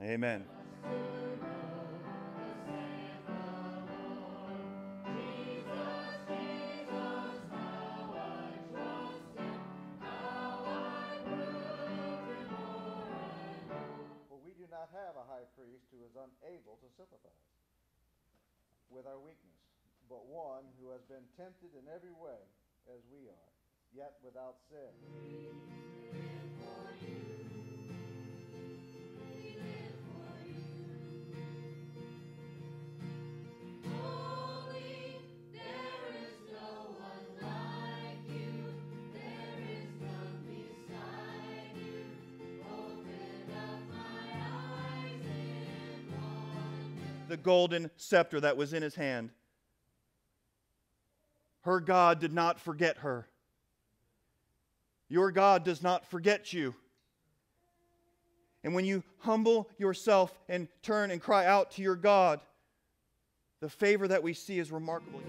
Amen. For we do not have a high priest who is unable to sympathize with our weakness, but one who has been tempted in every way as we are, yet without sin. The golden scepter that was in his hand. Her God did not forget her. Your God does not forget you. And when you humble yourself and turn and cry out to your God, the favor that we see is remarkable.